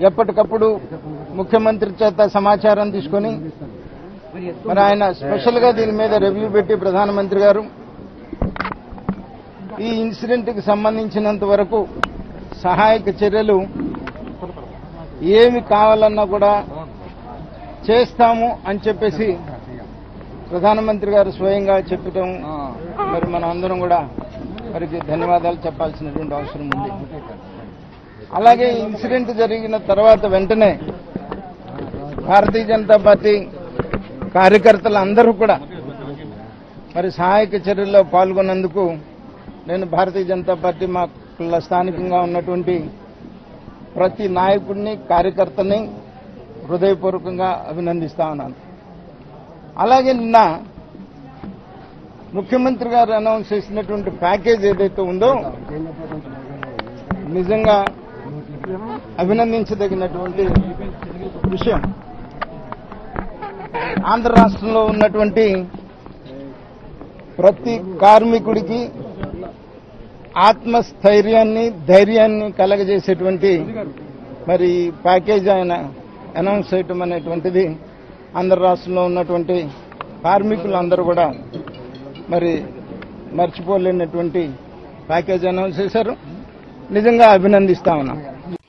ఎప్పటికప్పుడు ముఖ్యమంత్రి చేత సమాచారం తీసుకొని మరి ఆయన స్పెషల్గా దీని మీద రివ్యూ పెట్టి ప్రధానమంత్రి గారు ఈ ఇన్సిడెంట్కి సంబంధించినంత వరకు సహాయక చర్యలు ఏమి కావాలన్నా కూడా చేస్తాము అని చెప్పేసి ప్రధానమంత్రి గారు స్వయంగా చెప్పటం మరి మనం అందరం కూడా వారికి ధన్యవాదాలు చెప్పాల్సినటువంటి అవసరం ఉంది. అలాగే ఇన్సిడెంట్ జరిగిన తర్వాత వెంటనే భారతీయ జనతా పార్టీ కార్యకర్తలు అందరూ కూడా మరి సహాయక చర్యల్లో పాల్గొన్నందుకు నేను భారతీయ జనతా పార్టీ మా స్థానికంగా ఉన్నటువంటి ప్రతి నాయకుడిని కార్యకర్తని హృదయపూర్వకంగా అభినందిస్తా ఉన్నాను. అలాగే నిన్న ముఖ్యమంత్రి గారు అనౌన్స్ చేసినటువంటి ప్యాకేజ్ ఏదైతే ఉందో నిజంగా అభినందించదగినటువంటి విషయం. ఆంధ్ర రాష్ట్రంలో ఉన్నటువంటి ప్రతి కార్మికుడికి ఆత్మస్థైర్యాన్ని ధైర్యాన్ని కలగజేసేటువంటి మరి ప్యాకేజ్ ఆయన అనౌన్స్ చేయటం అనేటువంటిది ఆంధ్ర రాష్ట్రంలో ఉన్నటువంటి కార్మికులందరూ కూడా మరి మర్చిపోలేనటువంటి ప్యాకేజ్ అనౌన్స్ చేశారు. నిజంగా అభినందిస్తా ఉన్నాం.